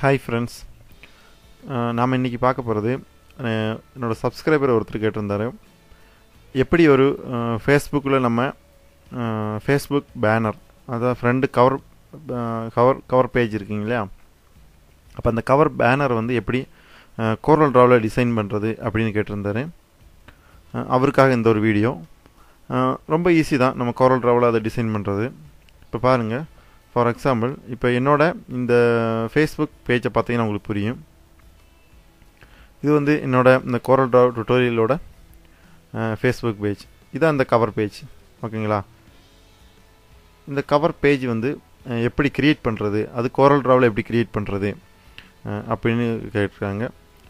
Hi friends நாம் இன்றைக்கி பார்க்க போகிறது என்னோடய சப்ஸ்கிரைபர் ஒருத்தர் கேட்டிருந்தார். எப்படி ஒரு ஃபேஸ்புக்கில் நம்ம ஃபேஸ்புக் பேனர் அதாவது friend cover cover cover page இருக்குங்க இல்லையா? அப்போ அந்த கவர் பேனர் வந்து எப்படி கோரல் ட்ராவில் டிசைன் பண்ணுறது அப்படின்னு கேட்டிருந்தாரு. அவருக்காக இந்த ஒரு வீடியோ ரொம்ப ஈஸி தான். நம்ம கோரல் ட்ராவில் அதை டிசைன் பண்ணுறது இப்போ பாருங்கள் ஃபார் எக்ஸாம்பிள் இப்போ என்னோட இந்த ஃபேஸ்புக் பேஜை பார்த்தீங்கன்னா உங்களுக்கு புரியும். இது வந்து என்னோட இந்த கோரல் ட்ரா டுட்டோரியலோட ஃபேஸ்புக் பேஜ் இதான் இந்த கவர் பேஜ் ஓகேங்களா? இந்த கவர் பேஜ் வந்து எப்படி க்ரியேட் பண்ணுறது அது கோரல் ட்ராவில் எப்படி க்ரியேட் பண்ணுறது அப்படின்னு கேட்டிருக்காங்க.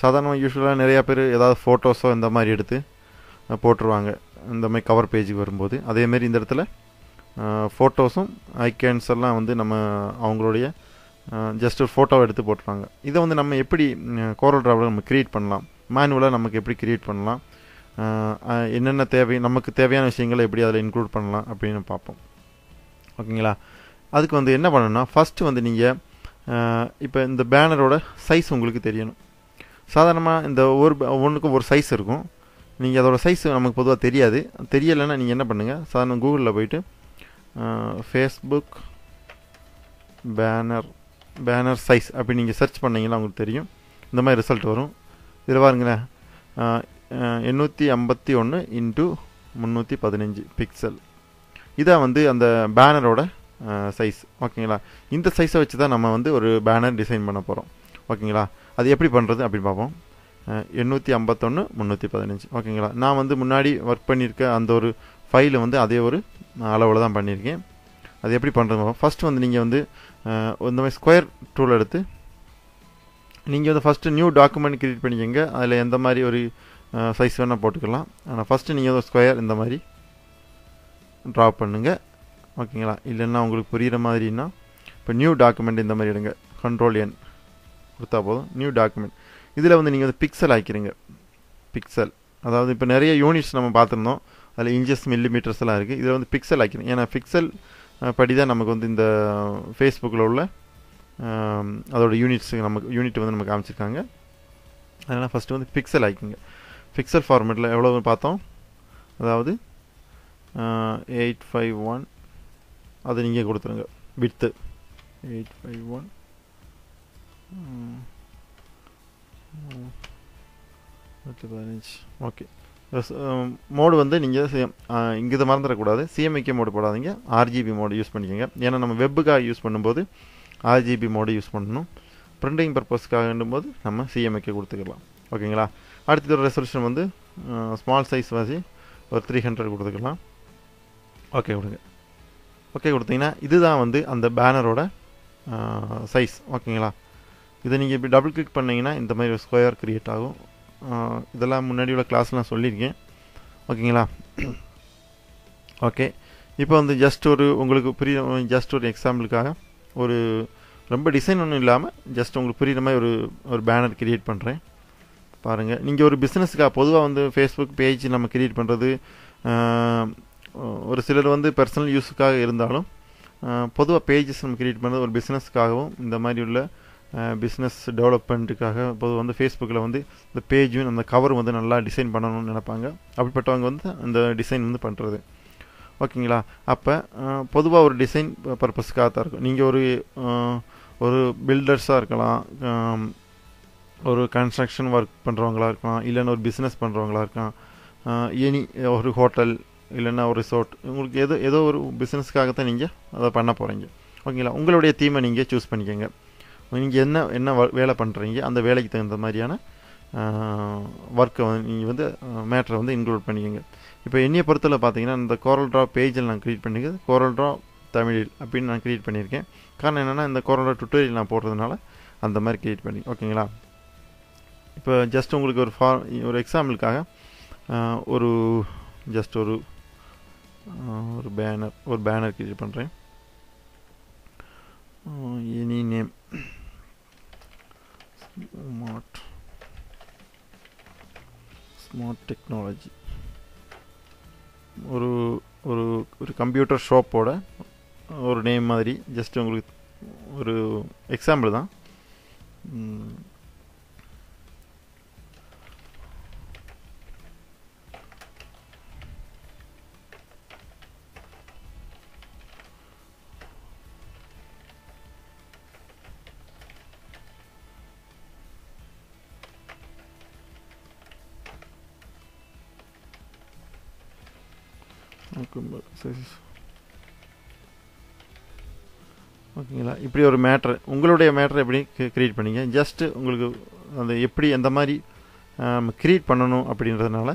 சாதாரணமாக யூஸ்வலாக நிறையா பேர் ஏதாவது ஃபோட்டோஸோ இந்த மாதிரி எடுத்து போட்டுருவாங்க. இந்த மாதிரி கவர் பேஜுக்கு வரும்போது. அதேமாரி இந்த இடத்துல ஃபோட்டோஸும் ஐக்கன்ஸ் எல்லாம் வந்து நம்ம அவங்களுடைய ஜஸ்ட் ஒரு ஃபோட்டோவை எடுத்து போட்டுருவாங்க இதை வந்து நம்ம எப்படி கோரல் ட்ராவில் நம்ம க்ரியேட் பண்ணலாம்? மேனுவலாக நமக்கு எப்படி க்ரியேட் பண்ணலாம்? என்னென்ன தேவை நமக்கு தேவையான விஷயங்களை எப்படி அதில் இன்க்ளூட் பண்ணலாம் அப்படின்னு பார்ப்போம். ஓகேங்களா? அதுக்கு வந்து என்ன பண்ணணும்னா ஃபஸ்ட்டு வந்து நீங்கள் இப்போ இந்த பேனரோட சைஸ் உங்களுக்கு தெரியணும். சாதாரணமாக இந்த ஒரு ஒன்றுக்கும் ஒரு சைஸ் இருக்கும். நீங்கள் அதோட சைஸ் நமக்கு பொதுவாக தெரியாது. தெரியலைன்னா நீங்கள் என்ன பண்ணுங்கள் சாதாரண கூகுளில் போயிட்டு ஃபேஸ்புக் பேனர் பேனர் சைஸ் அப்படி நீங்கள் சர்ச் பண்ணிங்கன்னா உங்களுக்கு தெரியும். இந்த மாதிரி ரிசல்ட் வரும். இதில் பாருங்களேன். எண்ணூற்றி ஐம்பத்தி ஒன்று இன்ட்டு முந்நூற்றி பதினஞ்சு பிக்சல் இதான் வந்து அந்த பேனரோட சைஸ் ஓகேங்களா? இந்த சைஸை வச்சு தான் நம்ம வந்து ஒரு பேனர் டிசைன் பண்ண போகிறோம் ஓகேங்களா? அது எப்படி பண்ணுறது அப்படின்னு பார்ப்போம். எண்ணூற்றி ஐம்பத்தொன்று முந்நூற்றி பதினஞ்சு. ஓகேங்களா? நான் வந்து முன்னாடி ஒர்க் பண்ணியிருக்க அந்த ஒரு ஃபைலு வந்து அதே ஒரு அளவில் தான் பண்ணியிருக்கேன். அது எப்படி பண்ணுறது ஃபஸ்ட்டு வந்து நீங்கள் வந்து இந்த மாதிரி ஸ்கொயர் டூல் எடுத்து நீங்கள் வந்து ஃபஸ்ட்டு நியூ டாக்குமெண்ட் க்ரியேட் பண்ணிக்கோங்க. அதில் எந்த மாதிரி ஒரு சைஸ் வேணால் போட்டுக்கலாம். ஆனால் ஃபஸ்ட்டு நீங்கள் ஒரு ஸ்கொயர் இந்த மாதிரி ட்ரா பண்ணுங்கள் ஓகேங்களா? இல்லைன்னா உங்களுக்கு புரிகிற மாதிரின்னா இப்போ நியூ டாக்குமெண்ட் இந்த மாதிரி எடுங்க. கண்ட்ரோல் என் கொடுத்தா போதும். நியூ டாக்குமெண்ட் இதில் வந்து நீங்கள் வந்து பிக்சல் ஆக்கிடுங்க பிக்சல் அதாவது இப்போ நிறைய யூனிட்ஸ் நம்ம பார்த்துருந்தோம். அதில் இன்ச்சஸ் மில்லி எல்லாம் இருக்குது இதில் வந்து பிக்சல் ஆக்கிடும் ஏன்னா பிக்சல் படி தான் நமக்கு வந்து இந்த ஃபேஸ்புக்கில் உள்ள அதோட யூனிட்ஸ் நமக்கு யூனிட் வந்து நமக்கு காமிச்சிருக்காங்க. அதனால் ஃபஸ்ட்டு வந்து பிக்சல் ஆக்கிங்க பிக்சல் ஃபார்மேட்டில் எவ்வளோ பார்த்தோம். அதாவது எயிட் ஃபைவ் ஒன் அது நீங்கள் கொடுத்துருங்க. வித்து எயிட் ஃபைவ் ஒன் நூற்றி பதினஞ்சு. ஓகே. மோடு um, வந்து நீங்கள் இங்கே இதை மறந்துடக்கூடாது. சிஎம்ஐகே மோடு போடாதீங்க. ஆர்ஜிபி மோடு யூஸ் பண்ணிக்கோங்க. ஏன்னா நம்ம வெப்புக்காக யூஸ் பண்ணும்போது ஆர்ஜிபி மோடு யூஸ் பண்ணணும். ப்ரிண்டிங் பர்பஸ்க்காக போது நம்ம சிஎம்ஐகே கொடுத்துக்கலாம். ஓகேங்களா? அடுத்த ஒரு ரெசல்யூஷன் வந்து ஸ்மால் சைஸ் வாசி ஒரு த்ரீ ஹண்ட்ரட் கொடுத்துக்கலாம். ஓகே கொடுங்க. ஓகே கொடுத்தீங்கன்னா இதுதான் வந்து அந்த பேனரோட சைஸ் ஓகேங்களா? இதை நீங்கள் இப்படி டபுள் கிளிக் பண்ணிங்கன்னா இந்த மாதிரி ஒரு ஸ்கொயர் க்ரியேட் ஆகும். இதெல்லாம் முன்னாடி உள்ள கிளாஸ்லாம் சொல்லியிருக்கேன். ஓகேங்களா? ஓகே. இப்போ வந்து ஜஸ்ட் ஒரு உங்களுக்கு புரிய ஜஸ்ட் ஒரு எக்ஸாம்பிளுக்காக ஒரு ரொம்ப டிசைன் ஒன்றும் இல்லாமல் ஜஸ்ட் உங்களுக்கு புரியுற மாதிரி ஒரு ஒரு பேனர் க்ரியேட் பண்ணுறேன் பாருங்கள் நீங்கள் ஒரு பிஸ்னஸுக்காக பொதுவாக வந்து ஃபேஸ்புக் பேஜ் நம்ம க்ரியேட் பண்ணுறது ஒரு சிலர் வந்து பர்சனல் யூஸுக்காக இருந்தாலும் பொதுவாக பேஜஸ் நம்ம க்ரியேட் பண்ணுறது ஒரு பிஸ்னஸ்க்காகவும் இந்த மாதிரி உள்ள பிஸ்னஸ் டெவலப்மெண்ட்டுக்காக பொது வந்து ஃபேஸ்புக்கில் வந்து இந்த பேஜும் அந்த கவர் வந்து நல்லா டிசைன் பண்ணணும்னு நினைப்பாங்க. அப்படிப்பட்டவங்க வந்து அந்த டிசைன் வந்து பண்ணுறது ஓகேங்களா அப்போ பொதுவாக ஒரு டிசைன் பர்பஸ்க்காக தான் இருக்கும். நீங்கள் ஒரு ஒரு பில்டர்ஸாக இருக்கலாம் ஒரு கன்ஸ்ட்ரக்ஷன் ஒர்க் பண்ணுறவங்களா இருக்கலாம் இல்லைன்னா ஒரு பிஸ்னஸ் பண்ணுறவங்களா இருக்கலாம் எனி ஒரு ஹோட்டல் இல்லைன்னா ஒரு ரிசோர்ட் உங்களுக்கு ஏதோ ஏதோ ஒரு பிஸ்னஸ்க்காக தான் நீங்கள் அதை பண்ண போகிறீங்க ஓகேங்களா உங்களுடைய தீமை நீங்கள் சூஸ் பண்ணிக்கோங்க. நீங்கள் என்ன என்ன வேலை பண்ணுறீங்க அந்த வேலைக்கு தகுந்த மாதிரியான ஒர்க்கை வந்து நீங்கள் வந்து மேட்ரை வந்து இன்க்ளூட் பண்ணிக்கோங்க. இப்போ என்னையை பொறுத்தவரை பார்த்தீங்கன்னா இந்த கோரல் ட்ரா பேஜில் நான் க்ரியேட் பண்ணிக்கிறது கோரல் ட்ரா தமிழில் அப்படின்னு நான் க்ரியேட் பண்ணியிருக்கேன். காரணம் என்னென்னா இந்த கோரல் ட்ரா டுட்டோரியல் நான் போடுறதுனால அந்த மாதிரி க்ரியேட் பண்ணி ஓகேங்களா? இப்போ ஜஸ்ட் உங்களுக்கு ஒரு ஃபார் ஒரு எக்ஸாம்பிளுக்காக ஒரு ஜஸ்ட் ஒரு ஒரு பேனர் ஒரு பேனர் க்ரியேட் பண்ணுறேன் any name smart smart technology ஒரு ஒரு ஒரு கம்ப்யூட்டர் ஷாப்போட ஒரு நேம் மாதிரி ஜஸ்ட் உங்களுக்கு ஒரு எக்ஸாம்பிள் தான். ஓகேங்களா? இப்படி ஒரு மேட்ரு உங்களுடைய மேட்ரு எப்படி க்ரியேட் பண்ணீங்க? ஜஸ்ட்டு உங்களுக்கு அந்த எப்படி எந்த மாதிரி க்ரியேட் பண்ணணும் அப்படின்றதுனால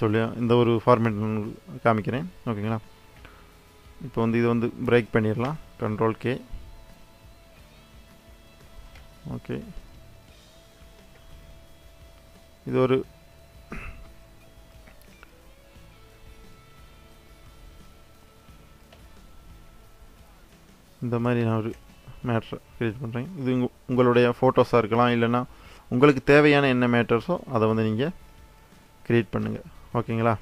சொல்லி இந்த ஒரு ஃபார்மேட் காமிக்கிறேன். ஓகேங்களா? இப்போ வந்து இது வந்து பிரேக் பண்ணிடலாம். Control K okay. இது ஒரு இந்த மாதிரி நான் ஒரு மேட்ரு க்ரியேட் பண்ணுறேன் இது உங்களுடைய ஃபோட்டோஸாக இருக்கலாம் இல்லைன்னா உங்களுக்கு தேவையான என்ன மேட்டர்ஸோ அதை வந்து நீங்கள் க்ரியேட் பண்ணுங்கள் ஓகேங்களா?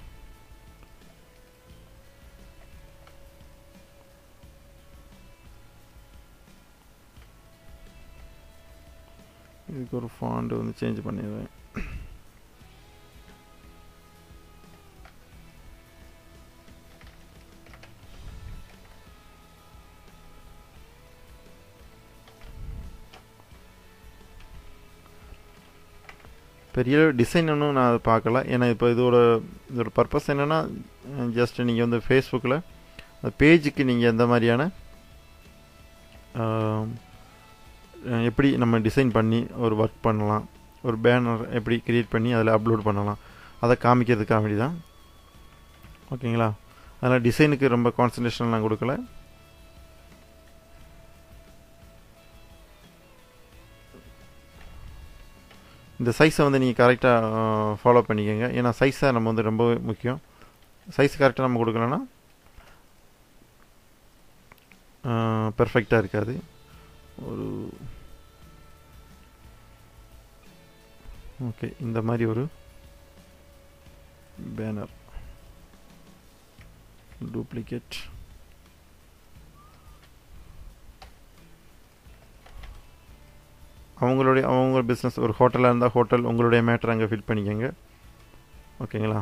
இதுக்கு ஒரு ஃபாண்ட் வந்து சேஞ்ச் பண்ணிடுறேன். பெரிய டிசைன் ஒன்றும் நான் அதை பார்க்கல. ஏன்னா இப்போ இதோட இதோட பர்பஸ் என்னென்னா ஜஸ்ட் நீங்கள் வந்து ஃபேஸ்புக்கில் அந்த பேஜுக்கு நீங்கள் எந்த மாதிரியான எப்படி நம்ம டிசைன் பண்ணி ஒரு ஒர்க் பண்ணலாம் ஒரு பேனர் எப்படி கிரியேட் பண்ணி அதில் அப்லோட் பண்ணலாம் அதை காமிக்கிறதுக்காக வேண்டி தான் ஓகேங்களா? அதனால் டிசைனுக்கு ரொம்ப கான்சன்ட்ரேஷன் நான் கொடுக்கல. இந்த சைஸை வந்து நீங்கள் கரெக்டாக ஃபாலோ பண்ணிக்கோங்க. ஏன்னா சைஸை நம்ம வந்து ரொம்பவே முக்கியம். சைஸ் கரெக்டாக நம்ம கொடுக்கலன்னா பெர்ஃபெக்டாக இருக்காது. ஒரு ஓகே இந்த மாதிரி ஒரு பேனர் டூப்ளிகேட் அவங்களுடைய அவங்க பிஸ்னஸ் ஒரு ஹோட்டலாக இருந்தால் ஹோட்டல் உங்களுடைய மேட்டர் அங்கே ஃபில் பண்ணிக்கோங்க. ஓகேங்களா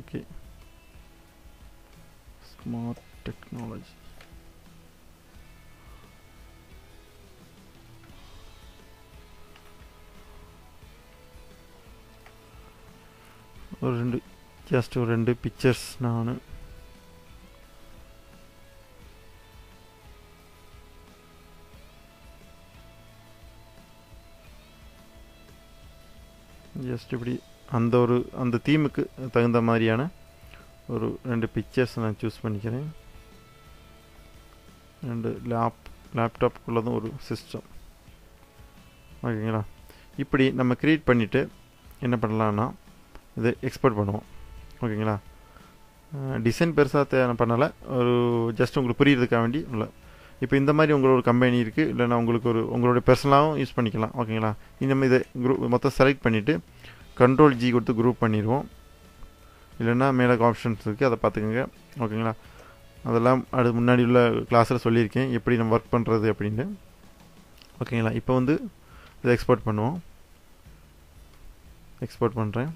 ஓகே ஸ்மார்ட் டெக்னாலஜி ஒரு ரெண்டு ஜஸ்ட் ஒரு ரெண்டு பிக்சர்ஸ் நான். ஜஸ்ட் இப்படி அந்த ஒரு அந்த தீமுக்கு தகுந்த மாதிரியான ஒரு ரெண்டு பிக்சர்ஸ் நான் சூஸ் பண்ணிக்கிறேன். ரெண்டு லேப் லேப்டாப்புக்குள்ளதும் ஒரு சிஸ்டம் ஓகேங்களா? இப்படி நம்ம க்ரியேட் பண்ணிவிட்டு என்ன பண்ணலான்னா இது எக்ஸ்போர்ட் பண்ணுவோம். ஓகேங்களா? டிசைன் பெருசாக தேவை பண்ணலை. ஒரு ஜஸ்ட் உங்களுக்கு புரியுறதுக்காக வேண்டி உள்ள இப்போ இந்த மாதிரி உங்களோட கம்பெனி இருக்குது இல்லைன்னா உங்களுக்கு ஒரு உங்களுடைய பர்சனலாகவும் யூஸ் பண்ணிக்கலாம் ஓகேங்களா இந்த மாதிரி இதை குரூப் மொத்தம் செலக்ட் பண்ணிவிட்டு கண்ட்ரோல் ஜி கொடுத்து குரூப் பண்ணிடுவோம். இல்லைன்னா மேலே ஆப்ஷன்ஸ் இருக்குது அதை பார்த்துக்கோங்க ஓகேங்களா அதெல்லாம் அது முன்னாடி உள்ள கிளாஸில் சொல்லியிருக்கேன் எப்படி நம்ம ஒர்க் பண்ணுறது அப்படின்ட்டு ஓகேங்களா இப்போ வந்து இதை எக்ஸ்போர்ட் பண்ணுவோம். எக்ஸ்போர்ட் பண்ணுறேன்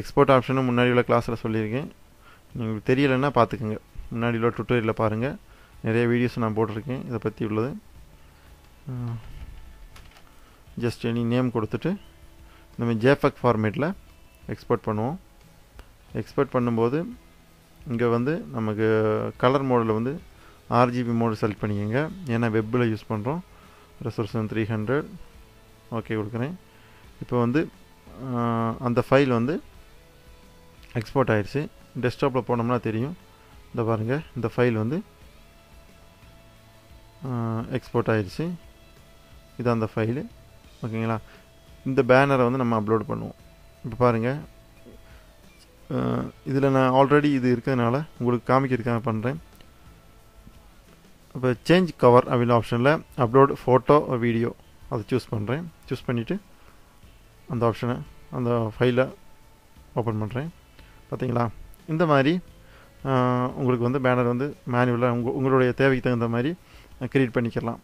எக்ஸ்போர்ட் ஆப்ஷனும் முன்னாடி உள்ள கிளாஸில் சொல்லியிருக்கேன். உங்களுக்கு தெரியலைன்னா பார்த்துக்குங்க. முன்னாடி உள்ள டுட்டோரியலில் பாருங்கள் நிறைய வீடியோஸ் நான் போட்டிருக்கேன். இதை பற்றி உள்ளது. ஜஸ்ட் எனி நேம் கொடுத்துட்டு இந்த மாதிரி ஜேஃபக் ஃபார்மேட்டில் எக்ஸ்போர்ட் பண்ணுவோம். எக்ஸ்போர்ட் பண்ணும்போது இங்கே வந்து நமக்கு கலர் மோடில் வந்து ஆர்ஜிபி மோடு செலக்ட் பண்ணிக்கோங்க. ஏன்னா வெப்பில் யூஸ் பண்ணுறோம் ரெசல்யூஷன் த்ரீ ஹண்ட்ரட் ஓகே கொடுக்குறேன். இப்போ வந்து அந்த ஃபைல் வந்து எக்ஸ்போர்ட் ஆயிடுச்சு டெஸ்க்டாப்பில் போனோம்னா தெரியும். இந்த பாருங்கள் இந்த ஃபைல் வந்து எக்ஸ்போர்ட் ஆகிடுச்சு இது அந்த ஃபைலு ஓகேங்களா? இந்த பேனரை வந்து நம்ம அப்லோட் பண்ணுவோம். இப்போ பாருங்கள் இதில் நான் ஆல்ரெடி இது இருக்கிறதுனால உங்களுக்கு காமிக்கிறதுக்காக பண்ணுறேன் இப்போ சேஞ்ச் கவர் அப்படின்னு ஆப்ஷனில் அப்லோட் ஃபோட்டோ வீடியோ அதை சூஸ் பண்ணுறேன் சூஸ் பண்ணிவிட்டு அந்த ஆப்ஷனை அந்த ஃபைலை ஓப்பன் பண்ணுறேன் பார்த்தீங்களா இந்த மாதிரி உங்களுக்கு வந்து பேனர் வந்து மேனுவலாக உங்க உங்களுடைய தேவைக்கு தகுந்த மாதிரி க்ரியேட் பண்ணிக்கலாம்.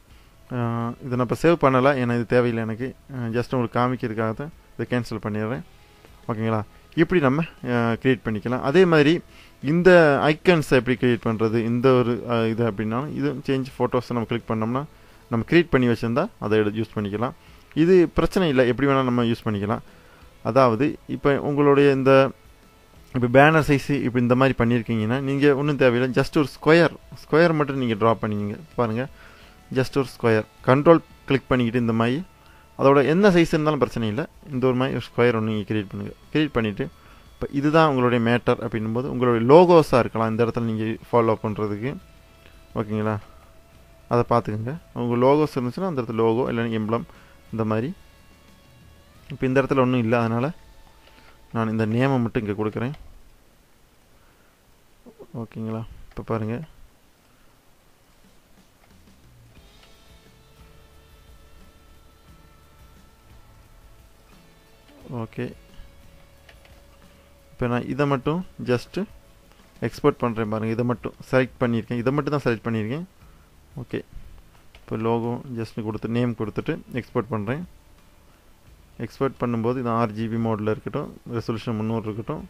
இதை நான் இப்போ சேவ் பண்ணலை. ஏன்னா இது தேவையில்லை எனக்கு. ஜஸ்ட் உங்களுக்கு காமிக்கிறதுக்காக தான் இதை கேன்சல் பண்ணிடுறேன். ஓகேங்களா? இப்படி நம்ம க்ரியேட் பண்ணிக்கலாம். அதே மாதிரி இந்த ஐக்கன்ஸை எப்படி க்ரியேட் பண்ணுறது இந்த ஒரு இது அப்படின்னா இது சேஞ்ச் ஃபோட்டோஸை நம்ம கிளிக் பண்ணோம்னா நம்ம க்ரியேட் பண்ணி வச்சுருந்தா அதை எடுத்து யூஸ் பண்ணிக்கலாம். இது பிரச்சனை இல்லை. எப்படி வேணால் நம்ம யூஸ் பண்ணிக்கலாம். அதாவது இப்போ உங்களுடைய இந்த இப்போ பேனர் சைஸு இப்போ இந்த மாதிரி பண்ணியிருக்கீங்கன்னா நீங்கள் ஒன்றும் தேவையில்லை. ஜஸ்ட் ஒரு ஸ்கொயர் ஸ்கொயர் மட்டும் நீங்கள் ட்ரா பண்ணிங்க. பாருங்கள் ஜஸ்ட் ஒரு ஸ்கொயர் கண்ட்ரோல் கிளிக் பண்ணிக்கிட்டு இந்த மாதிரி. அதோட என்ன சைஸ் இருந்தாலும் பிரச்சனை இல்லை. இந்த ஒரு மாதிரி ஒரு ஸ்கொயர் ஒன்று நீங்கள் கிரியேட் பண்ணுங்கள் கிரியேட் பண்ணிவிட்டு இப்போ இதுதான் உங்களுடைய மேட்டர் அப்படின்னும் போது உங்களுடைய லோகோஸாக இருக்கலாம். இந்த இடத்துல நீங்கள் ஃபாலோ பண்ணுறதுக்கு ஓகேங்களா அதை பார்த்துக்கோங்க. உங்கள் லோகோஸ் இருந்துச்சுன்னா அந்த இடத்துல லோகோ இல்லைன்னா எம்ப்ளம் இந்த மாதிரி. இப்போ இந்த இடத்துல ஒன்றும் இல்லை அதனால் நான் இந்த நேமை மட்டும் இங்கே கொடுக்குறேன். ஓகேங்களா? இப்போ பாருங்கள் ஓகே. இப்போ நான் இதை மட்டும் ஜஸ்ட்டு எக்ஸ்போர்ட் பண்ணுறேன் பாருங்கள் இதை மட்டும் செலக்ட் பண்ணியிருக்கேன். இதை மட்டும் தான் செலக்ட் பண்ணியிருக்கேன். ஓகே. இப்போ லோகோ ஜஸ்ட் கொடுத்து நேம் கொடுத்துட்டு எக்ஸ்போர்ட் பண்ணுறேன் எக்ஸ்போர்ட் பண்ணும்போது இது ஆறு ஜிபி மோடில் இருக்கட்டும் ரெசல்யூஷன் முந்நூறு இருக்கட்டும்.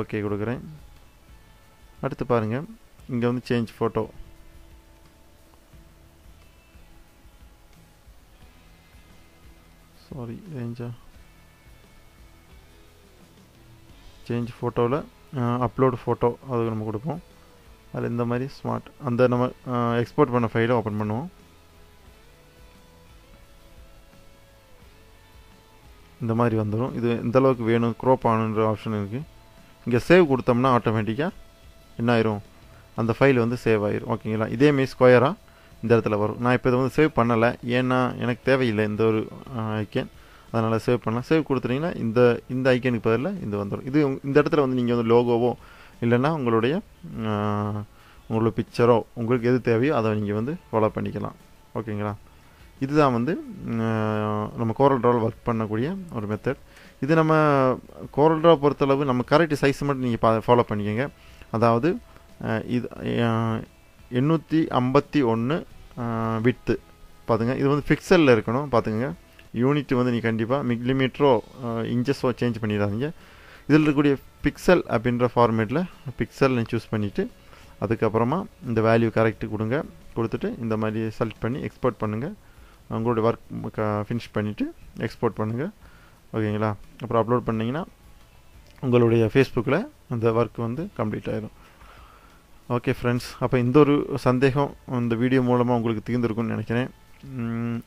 ஓகே கொடுக்குறேன். அடுத்து பாருங்கள் இங்கே வந்து சேஞ்ச் ஃபோட்டோ சாரி ரேஞ்சா சேஞ்ச் ஃபோட்டோவில் அப்லோடு ஃபோட்டோ அது நம்ம கொடுப்போம். அதில் இந்த மாதிரி ஸ்மார்ட் அந்த நம்ம எக்ஸ்போர்ட் பண்ண ஃபைலை ஓப்பன் பண்ணுவோம். இந்த மாதிரி வந்துடும் இது எந்த அளவுக்கு வேணும் க்ரோப் ஆகணுன்ற ஆப்ஷன் இருக்குது இங்கே சேவ் கொடுத்தோம்னா ஆட்டோமேட்டிக்காக என்ன ஆயிரும்? அந்த ஃபைல் வந்து சேவ் ஆயிரும். ஓகேங்களா இதேமாரி ஸ்கொயராக இந்த இடத்துல வரும். நான் இப்போ இதை வந்து சேவ் பண்ணலை. ஏன்னா எனக்கு தேவையில்லை இந்த ஒரு ஐக்கன் அதனால் சேவ் பண்ணலாம் சேவ் கொடுத்துட்டிங்கன்னா இந்த இந்த ஐக்கனுக்கு பதிலில் இது வந்துடும் இது இந்த இடத்துல வந்து நீங்கள் வந்து லோகோவோ இல்லைன்னா உங்களுடைய உங்களோட பிக்சரோ உங்களுக்கு எது தேவையோ அதை நீங்கள் வந்து ஃபாலோ பண்ணிக்கலாம். ஓகேங்களா இதுதான் வந்து நம்ம கோரல் ட்ராவில் ஒர்க் பண்ணக்கூடிய ஒரு மெத்தட் இது நம்ம கோரல் ட்ரா பொறுத்தளவு நம்ம கரெக்ட் சைஸ் மட்டும் நீங்கள் பா ஃபாலோ பண்ணிக்கோங்க. அதாவது இது எண்ணூற்றி ஐம்பத்தி ஒன்று வித்து பார்த்துங்க இது வந்து ஃபிக்சலில் இருக்கணும் பார்த்துங்க யூனிட் வந்து நீ கண்டிப்பாக மில்லிமீட்டரோ இன்ச்சஸோ சேஞ்ச் பண்ணிடாதீங்க. இதில் இருக்கக்கூடிய பிக்சல் அப்படின்ற ஃபார்மேட்டில் பிக்சல் நீ சூஸ் பண்ணிவிட்டு அதுக்கப்புறமா இந்த வேல்யூ கரெக்ட் கொடுங்க. கொடுத்துட்டு இந்த மாதிரி செலக்ட் பண்ணி எக்ஸ்போர்ட் பண்ணுங்கள் உங்களுடைய ஒர்க் ஃபினிஷ் பண்ணிவிட்டு எக்ஸ்போர்ட் பண்ணுங்கள் ஓகேங்களா? அப்புறம் அப்லோட் பண்ணிங்கன்னா உங்களுடைய ஃபேஸ்புக்கில் அந்த ஒர்க் வந்து கம்ப்ளீட் ஆகிடும் ஓகே ஃப்ரெண்ட்ஸ் அப்போ இந்த ஒரு சந்தேகம் இந்த வீடியோ மூலமாக உங்களுக்கு தீர்ந்துருக்குன்னு நினைக்கிறேன்.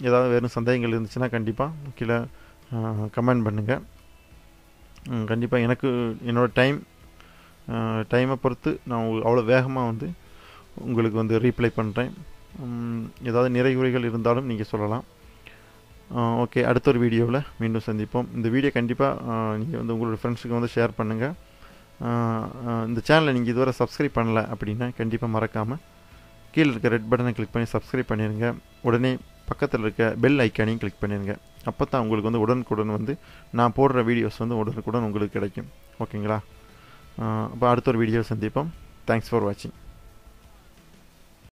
ஏதாவது வேறு சந்தேகங்கள் இருந்துச்சுன்னா கண்டிப்பாக கீழே கமெண்ட் பண்ணுங்கள் கண்டிப்பாக எனக்கு என்னோடய டைம் டைமை பொறுத்து நான் அவ்வளோ வேகமாக வந்து உங்களுக்கு வந்து ரீப்ளை பண்ணுறேன் ஏதாவது நிறைகுறைகள் இருந்தாலும் நீங்கள் சொல்லலாம். ஓகே அடுத்த ஒரு வீடியோவில் மீண்டும் சந்திப்போம். இந்த வீடியோ கண்டிப்பாக நீங்கள் வந்து உங்களோட ஃப்ரெண்ட்ஸுக்கு வந்து ஷேர் பண்ணுங்கள் இந்த சேனலை நீங்கள் இதுவரை சப்ஸ்கிரைப் பண்ணலை அப்படின்னா கண்டிப்பாக மறக்காமல் கீழே இருக்க ரெட் பட்டனை கிளிக் பண்ணி சப்ஸ்கிரைப் பண்ணிடுங்க உடனே பக்கத்தில் இருக்க பெல் ஐக்கானையும் கிளிக் பண்ணிடுங்க அப்போ தான் உங்களுக்கு வந்து உடனுக்குடன் வந்து நான் போடுற வீடியோஸ் வந்து உடனுக்குடன் உங்களுக்கு கிடைக்கும். ஓகேங்களா? அப்போ அடுத்த ஒரு வீடியோ சந்திப்போம். தேங்க்ஸ் ஃபார் வாட்சிங்